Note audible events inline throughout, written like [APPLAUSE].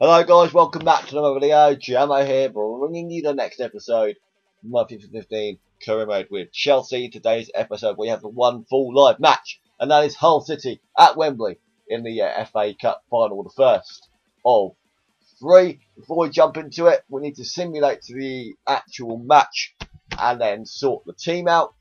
Hello guys, welcome back to another video. Jamo here, bringing you the next episode of my FIFA 15 career mode with Chelsea. Today's episode we have one full live match, and that is Hull City at Wembley in the uh, FA Cup final, the first of three. Before we jump into it, we need to simulate the actual match and then sort the team out.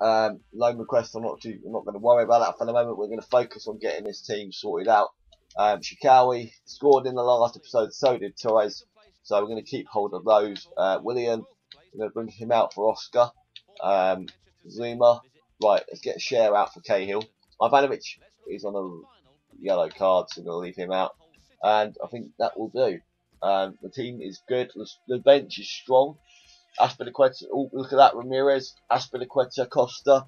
Um, loan request, I'm not too, I'm not going to worry about that for the moment. We're going to focus on getting this team sorted out. Um, Shikawi scored in the last episode, so did Torres. So we're going to keep hold of those. Uh, Willian, we're going to bring him out for Oscar. Um, Zouma, right, let's get share out for Cahill. Ivanovic is on a yellow card, so we're going to leave him out. And I think that will do. Um, the team is good. The bench is strong. Azpilicueta, oh, look at that, Ramires, Azpilicueta, Costa,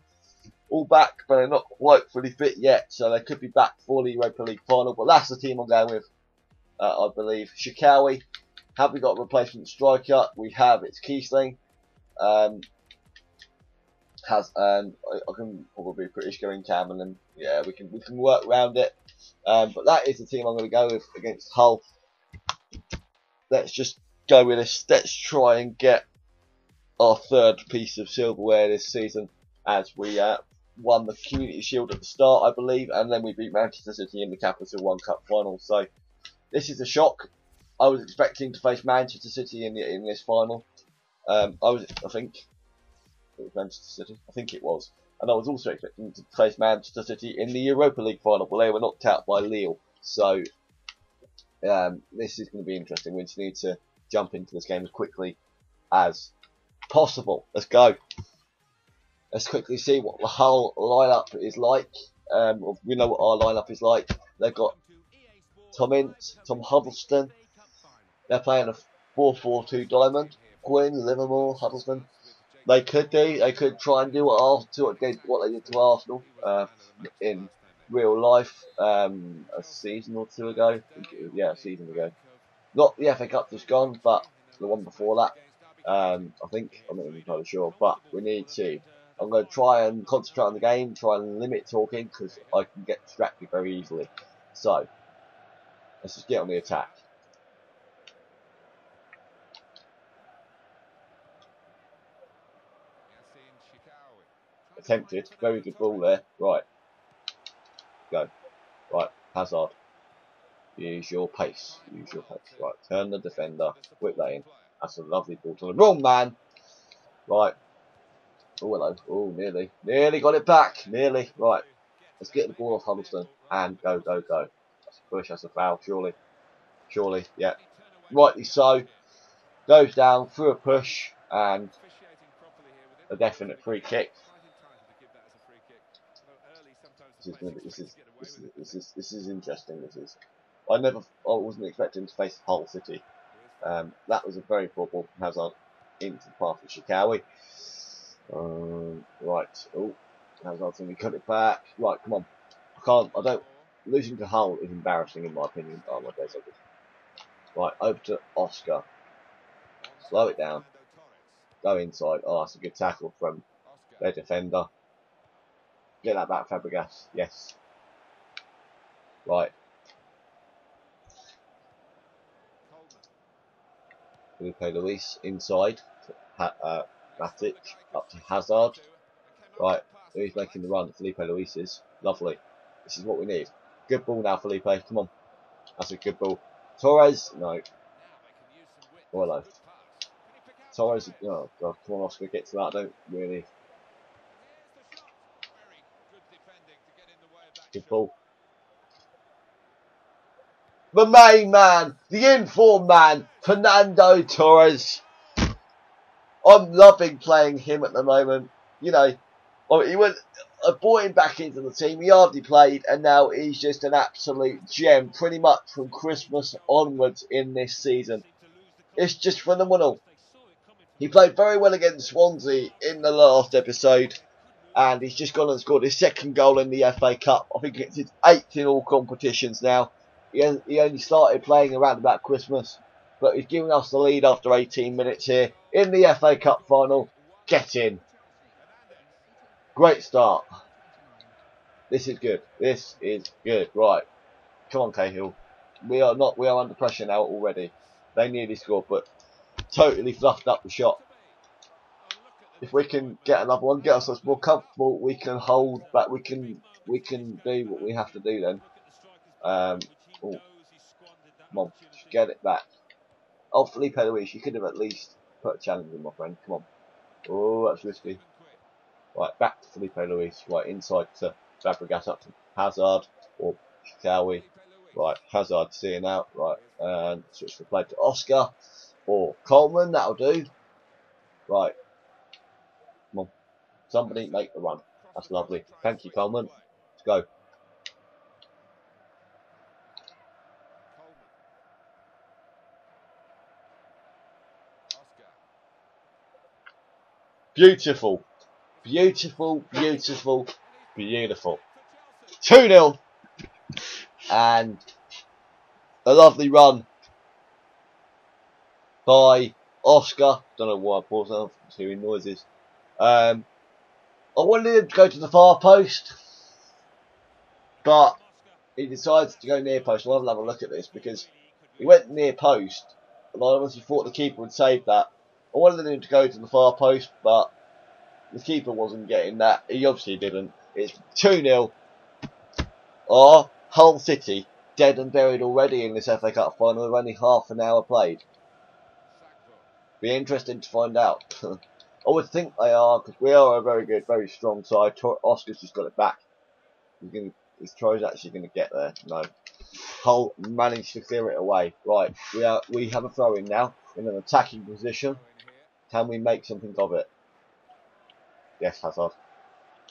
all back, but they're not quite fully fit yet, so they could be back for the Europa League final, but that's the team I'm going with, uh, I believe. Shikawi, have we got a replacement striker? We have, it's Kiessling, um, has, um, I, I, can probably be British going Cameron, and then yeah, we can, we can work around it, um, but that is the team I'm going to go with against Hull. Let's just go with this, let's try and get our third piece of silverware this season as we uh, won the Community Shield at the start, I believe, and then we beat Manchester City in the Capital One Cup final. So this is a shock. I was expecting to face Manchester City in the, in this final. Um, I was, I think, it was Manchester City. I think it was, and I was also expecting to face Manchester City in the Europa League final, but they were knocked out by Lille. So um, this is going to be interesting. We just need to jump into this game as quickly as possible. Let's go. Let's quickly see what the Hull lineup is like. Um, we know what our lineup is like. They've got Tom Ince, Tom Huddlestone. They're playing a 4-4-2 diamond. Quinn, Livermore, Huddlestone. They could do. They could try and do what, Arsenal, what they did to Arsenal uh, in real life um, a season or two ago. yeah, a season ago. Not the FA Cup just gone, but the one before that. Um, I think I'm not entirely sure, but we need to. I'm going to try and concentrate on the game, try and limit talking because I can get distracted very easily. So let's just get on the attack. Attempted, very good ball there. Right, go. Right, Hazard. Use your pace. Use your pace. Right, turn the defender. Whip that in. That's a lovely ball to the wrong man. Right. Oh, hello. Oh, nearly. Nearly got it back. Nearly. Right. Let's get the ball off Huddlestone. And go, go, go. That's a push. That's a foul, surely. Surely. Yeah. Rightly so. Goes down through a push. And a definite free kick. This is, this is, this is, this is, this is interesting. This is. I never, I wasn't expecting to face Hull City. Um, that was a very poor ball from Hazard into the path of Shikawi. Um, right, oh, Hazard's going to cut it back. Right, come on. I can't, I don't, losing to Hull is embarrassing in my opinion. Oh my days, Right, over to Oscar. Slow it down. Go inside. Oh, that's a good tackle from their defender. Get that back, Fabregas. Yes. Right. Filipe Luis inside. Uh, Matic up to Hazard. Right, who's making the run? Filipe Luis is. Lovely. This is what we need. Good ball now, Filipe. Come on. That's a good ball. Torres, no. Hello. Torres, oh God, come on, Oscar, get to that. I don't really. Good ball the main man, the informed man, Fernando Torres. I'm loving playing him at the moment. You know, he went, I brought him back into the team. He hardly played, and now he's just an absolute gem, pretty much from Christmas onwards in this season. It's just phenomenal. He played very well against Swansea in the last episode, and he's just gone and scored his second goal in the FA Cup. I think it's his eighth in all competitions now. He, he only started playing around about Christmas, but he's giving us the lead after 18 minutes here in the FA Cup final. Get in. Great start. This is good. This is good. Right. Come on, Cahill. we are not. We are under pressure now already. They nearly scored, but totally fluffed up the shot. If we can get another one, get ourselves more comfortable, we can hold back. We can we can do what we have to do then. Um, oh, come on, get it back. Oh, Filipe Luis, you could have at least put a challenge in, my friend. Come on. Oh, that's risky. Right, back to Filipe Luis. Right, inside to Fabregas up to Hazard or Shikawi. Right, Hazard seeing out. Right, and switch the play to Oscar or Coleman. That'll do. Right. Come on. Somebody make the run. That's lovely. Thank you, Coleman. Let's go. Beautiful. Beautiful, beautiful, beautiful. 2 0. And a lovely run by Oscar. Don't know why I paused now. Hearing noises. Um, I wanted him to go to the far post, but he decides to go near post. I'll have a look at this because he went near post, and I honestly thought the keeper would save that. I wanted him to go to the far post, but the keeper wasn't getting that. He obviously didn't. It's 2 0. Oh, Hull City dead and buried already in this FA Cup final with only half an hour played. Be interesting to find out. [LAUGHS] I would think they are because we are a very good, very strong side. Oscar's just got it back. He's try's actually going to get there. No. Hull managed to clear it away. Right, we are we have a throw in now in an attacking position. Can we make something of it? Yes, Hazard.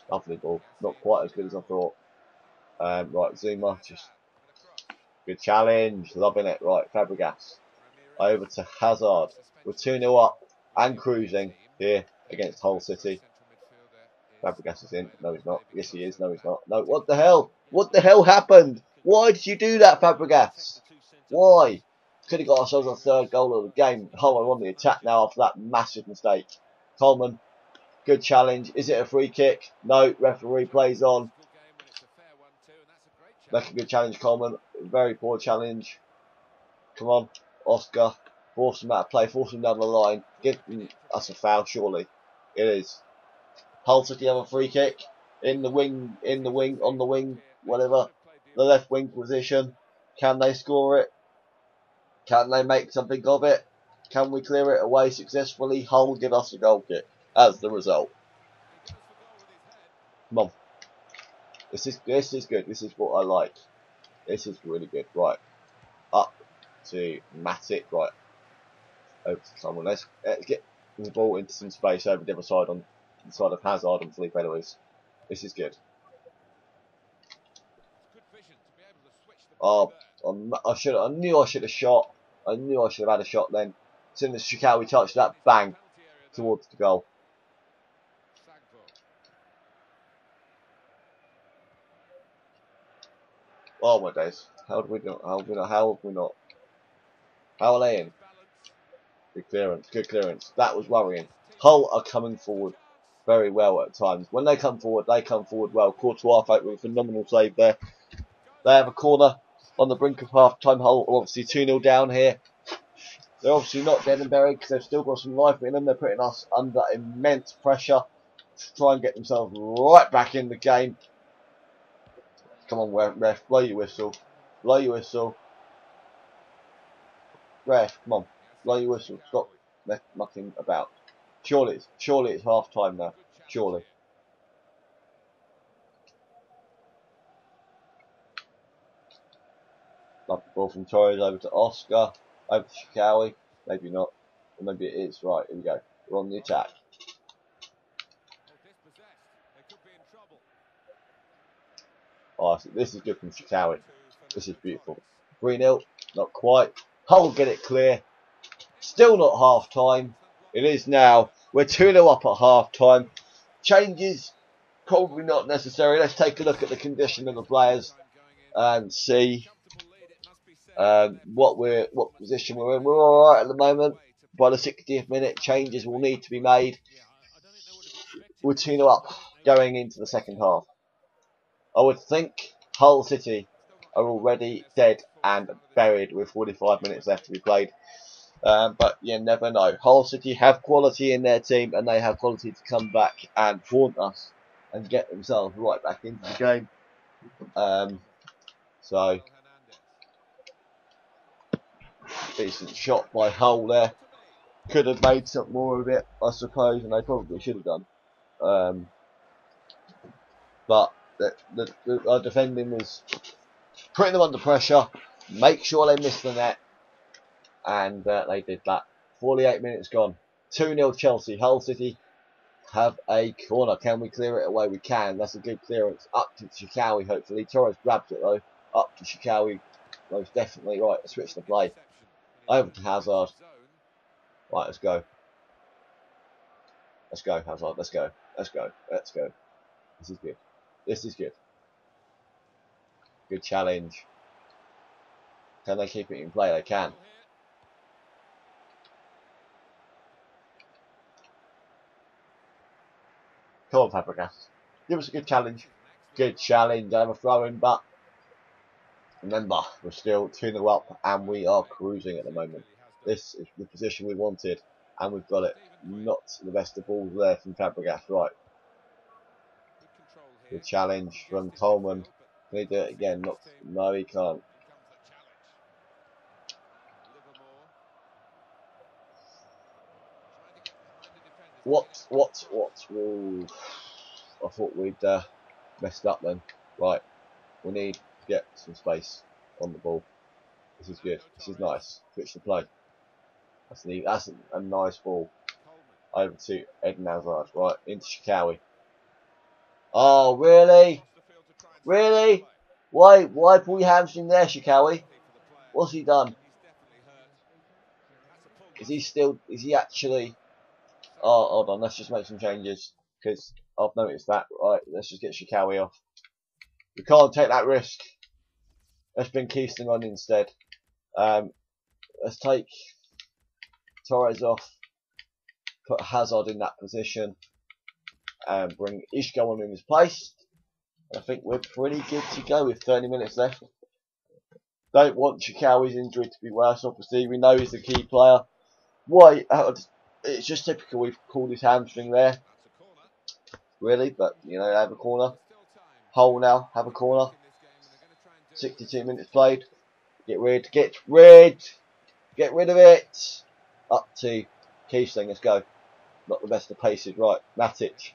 Lovely ball. Not quite as good as I thought. Um, right, Zouma. Just good challenge. Loving it. Right, Fabregas. Over to Hazard. We're 2 0 up and cruising here against Hull City. Fabregas is in. No, he's not. Yes, he is. No, he's not. No, what the hell? What the hell happened? Why did you do that, Fabregas? Why? Could have got ourselves a third goal of the game. Hull are on the attack now after that massive mistake. Coleman, good challenge. Is it a free kick? No, referee plays on. That's a good challenge, Coleman. Very poor challenge. Come on, Oscar. Force him out of play. Force him down the line. Give him, that's a foul, surely. It is. Hull have a free kick in the wing, in the wing, on the wing, whatever. The left wing position. Can they score it? Can they make something of it? Can we clear it away successfully? Hull give us a goal kick as the result. Come on. This is this is good. This is what I like. This is really good. Right. Up to Matic. Right. Over to someone. Let's, let's get the ball into some space over the other side on the side of Hazard and Filipe Luis. This is good. Oh, I should. I knew I should have shot. I knew I should have had a shot then. As soon as Shikawi touched that, bang, towards the goal. Oh my days. How did we not? How have we not? How have we not? How are they in? Good clearance. Good clearance. That was worrying. Hull are coming forward very well at times. When they come forward, they come forward well. Courtois with a phenomenal save there. They have a corner on the brink of half time. Hull obviously 2 0 down here. They're obviously not dead and buried because they've still got some life in them. They're putting us under immense pressure to try and get themselves right back in the game. Come on, ref, blow your whistle. Blow your whistle. Ref, come on, blow your whistle. Stop mucking about. Surely it's, surely it's half time now. Surely. Lovely ball from Torres over to Oscar. Over to Shikawi. Maybe not. Or maybe it is. Right, here we go. We're on the attack. Oh, this is good from Shikawi. This is beautiful. 3 0. Not quite. Hull get it clear. Still not half time. It is now. We're 2 0 up at half time. Changes probably not necessary. Let's take a look at the condition of the players and see um, what we're what position we're in. We're all right at the moment. By the 60th minute, changes will need to be made. We're 2 0 up going into the second half. I would think Hull City are already dead and buried with 45 minutes left to be played. Um, but you never know. Hull City have quality in their team, and they have quality to come back and haunt us and get themselves right back into the game. Um, so, decent shot by Hull there. Could have made some more of it, I suppose, and they probably should have done. Um, but the, the, the, our defending was putting them under pressure, make sure they miss the net, and uh, they did that. 48 minutes gone. 2 0 Chelsea. Hull City have a corner. Can we clear it away? We can. That's a good clearance. Up to Shikawi, hopefully. Torres grabs it though. Up to Shikawi. Most definitely. Right, switch the play. Over to Hazard. Right, let's go. Let's go, Hazard. Let's go. Let's go. Let's go. This is good. This is good. Good challenge. Can they keep it in play? They can. Come on, Fabregas. Give us a good challenge. Good challenge. I have a throw in, but remember, we're still 2 0 up and we are cruising at the moment. This is the position we wanted and we've got it. Not the best of balls there from Fabregas. Right. The challenge from Coleman. Can he do it again? Not, no, he can't. What, what, what? Ooh, I thought we'd uh, messed up then. Right, we need get some space on the ball. This is good. This is nice. Switch the play. That's, an, that's a, a nice ball. Over to Eden Hazard. Right, into Shikawi. Oh, really? Really? Why, why pull your hamstring there, Shikawi? What's he done? Is he still, is he actually Oh, hold on, let's just make some changes, because I've noticed that. Right, let's just get Shikawi off. We can't take that risk. Let's bring Kiessling on instead. Um, let's take Torres off, put Hazard in that position, and bring Isco on in his place. I think we're pretty good to go with 30 minutes left. Don't want Shikawi's injury to be worse, obviously. We know he's the key player. Why? it's just typical. We've called his hamstring there, really, but you know, have a corner. Hull now, have a corner. 62 minutes played. Get rid, get rid, get rid of it. Up to Kiessling, let's go. Not the best of paces, right. Matic,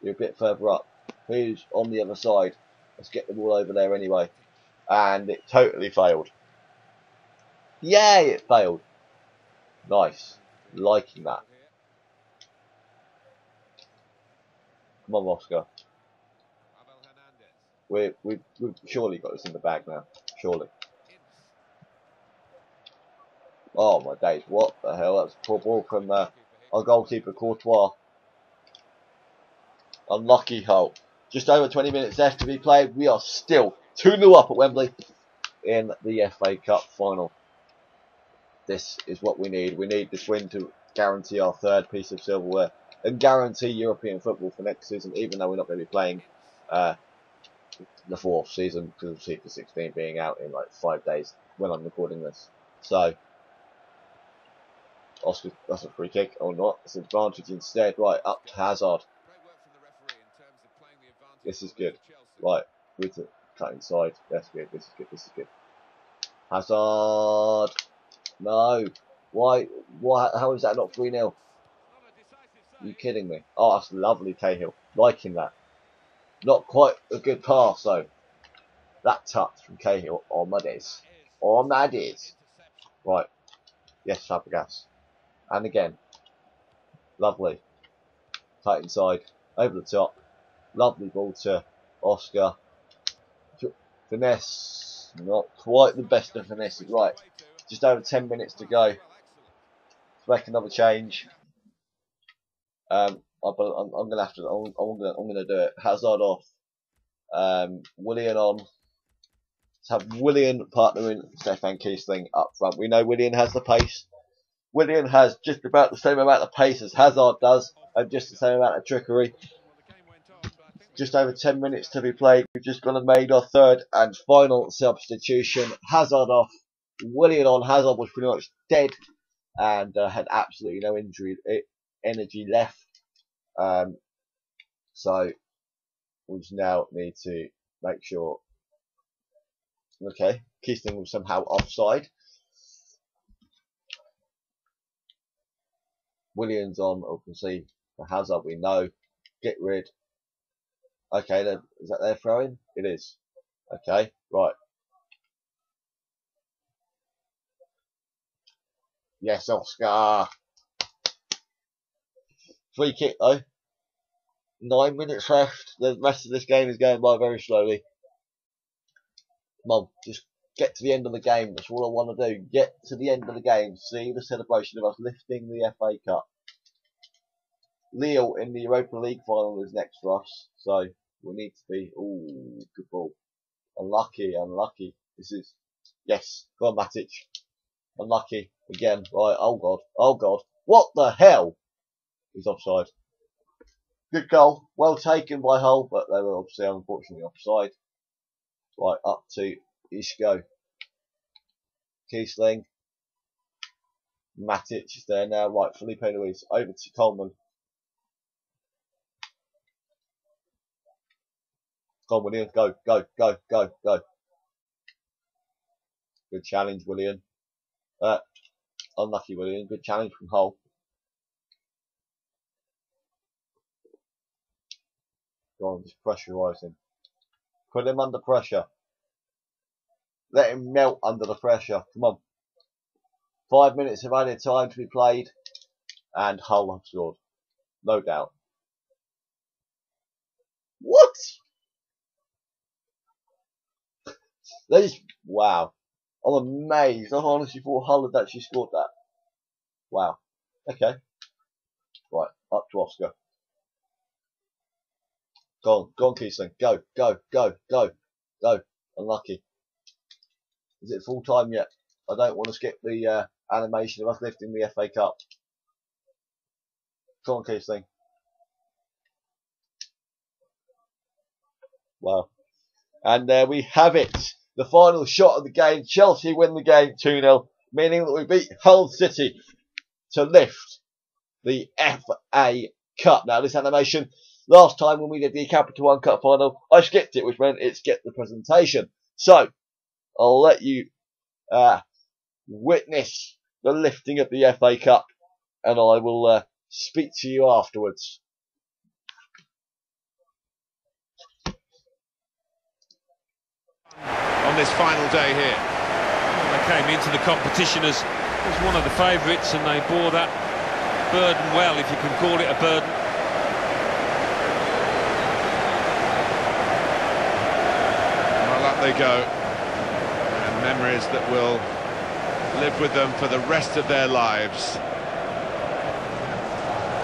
you're a bit further up. Who's on the other side? Let's get the ball over there anyway. And it totally failed. Yay, it failed. Nice liking that. Come on, Oscar. We we've, we've surely got this in the bag now. Surely. Oh my days! What the hell? That's a poor ball from uh, our goalkeeper Courtois. Unlucky Hull. Just over 20 minutes left to be played. We are still 2 0 up at Wembley in the FA Cup final. This is what we need. We need this win to guarantee our third piece of silverware and guarantee European football for next season, even though we're not going to be playing uh, the fourth season because FIFA 16 being out in like five days when I'm recording this. So, Oscar, that's a free kick or not. It's an advantage instead. Right, up to Hazard. This is good. Right, with it cut inside. That's good. This is good. This is good. Hazard. No. Why? Why? How is that not 3 0? Are you kidding me? Oh, that's lovely, Cahill. Liking that. Not quite a good pass, though. That touch from Cahill. Days. Oh, my days. Right. Yes, Fabregas. And again. Lovely. Tight inside. Over the top. Lovely ball to Oscar. Finesse. Not quite the best of finesse. Right. Just over 10 minutes to go. Let's make another change. Um, I, am gonna have to. I'm, I'm, gonna. I'm gonna do it. Hazard off. Um, Willian on. Let's have Willian partnering Stefan Kiessling up front. We know Willian has the pace. Willian has just about the same amount of pace as Hazard does, and just the same amount of trickery. just over 10 minutes to be played. We've just gone and made our third and final substitution. Hazard off. Willian on. Hazard was pretty much dead and uh, had absolutely no injury eh, energy left. Um, so we just now need to make sure. Okay, Keating was somehow offside. Williams on, or can see the Hazard we know. Get rid. Okay, then is that their throwing? It is. Okay, right. Yes, Oscar. Free kick though. Nine minutes left. The rest of this game is going by very slowly. Come on, just get to the end of the game. That's all I want to do. Get to the end of the game. See the celebration of us lifting the FA Cup. Lille in the Europa League final is next for us, so we need to be. Ooh, good ball. Unlucky, unlucky. This is. Yes, go on, Matic. Unlucky again. Right. Oh god. Oh god. What the hell? He's offside. Good goal. Well taken by Hull, but they were obviously unfortunately offside. Right, up to Isco. Kiessling. Matic is there now. Right, Filipe Luis. Over to Coleman. Go on, Willian. Go, go, go, go, go. Good challenge, Willian. Uh, unlucky, Willian. Good challenge from Hull. Go on, just pressurise him. Put him under pressure. Let him melt under the pressure. Come on. Five minutes of added time to be played. And Hull have scored. No doubt. What? [LAUGHS] They just, wow. I'm amazed. I honestly thought Hull had actually scored that. Wow. Okay. Right, up to Oscar. Go on, go on, Kiessling. Go, go, go, go, go. Unlucky. Is it full time yet? I don't want to skip the uh, animation of us lifting the FA Cup. Come on, Kiessling. Wow. And there we have it. The final shot of the game. Chelsea win the game 2-0, meaning that we beat Hull City to lift the FA Cup. Now, this animation Last time when we did the Capital One Cup final, I skipped it, which meant it skipped the presentation. So, I'll let you uh, witness the lifting of the FA Cup, and I will uh, speak to you afterwards. On this final day here. They came into the competition as, as one of the favourites and they bore that burden well, if you can call it a burden. They go. And memories that will live with them for the rest of their lives.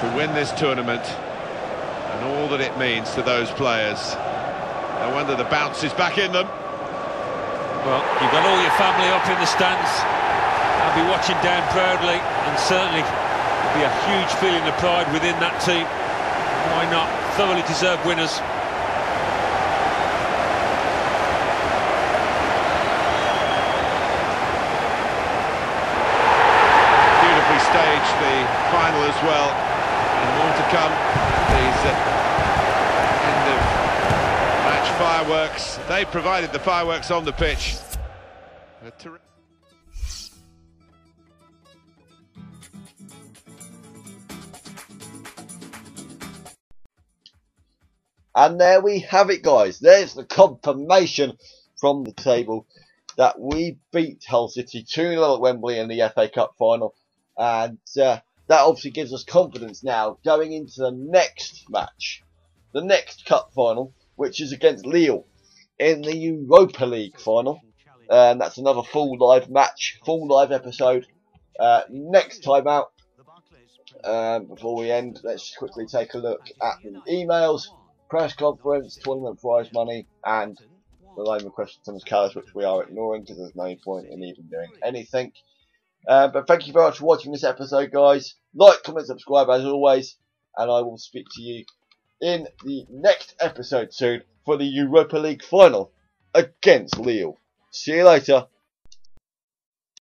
To win this tournament and all that it means to those players. No wonder the bounce is back in them. Well, you've got all your family up in the stands. I'll be watching down proudly and certainly there'll be a huge feeling of pride within that team. Why not? Thoroughly deserved winners. The final as well. And more to come. These uh, end of match fireworks. They provided the fireworks on the pitch. And there we have it, guys. There's the confirmation from the table that we beat Hull City 2 0 at Wembley in the FA Cup final and uh, that obviously gives us confidence now going into the next match, the next cup final, which is against Lille in the Europa League final. And that's another full live match, full live episode. Uh, next time out, um, before we end, let's quickly take a look at the emails, press conference, tournament prize money, and the loan request from Thomas Kalas, which we are ignoring because there's no point in even doing anything. Uh, but thank you very much for watching this episode, guys. Like, comment, subscribe as always, and I will speak to you in the next episode soon for the Europa League final against Lille. See you later.